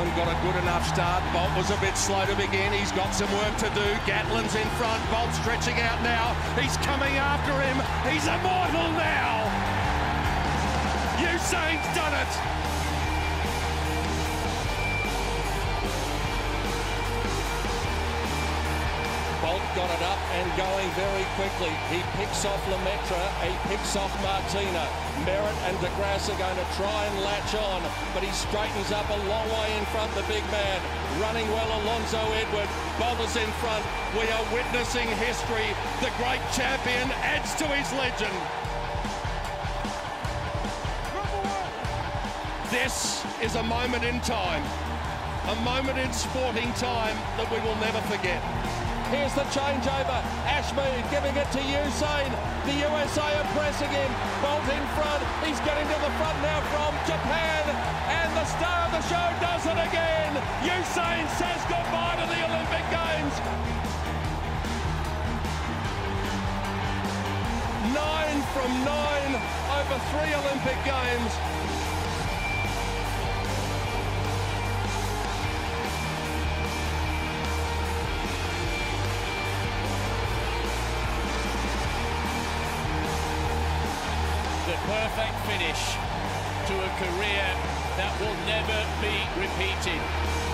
a good enough start. Bolt was a bit slow to begin. He's got some work to do. Gatlin's in front. Bolt stretching out now. He's coming after him. He's immortal now. Usain's done it. Bolt got it up and going very quickly. He picks off Lemaitre, he picks off Martina. Merritt and DeGrasse are going to try and latch on, but he straightens up a long way in front, the big man. Running well, Alonso Edward. Bolt in front. We are witnessing history. The great champion adds to his legend. This is a moment in time, a moment in sporting time that we will never forget. Here's the changeover. Ashmead giving it to Usain. The USA are pressing him. Bolt in front. He's getting to the front now from Japan. And the star of the show does it again. Usain says goodbye to the Olympic Games. Nine from nine over three Olympic Games. The perfect finish to a career that will never be repeated.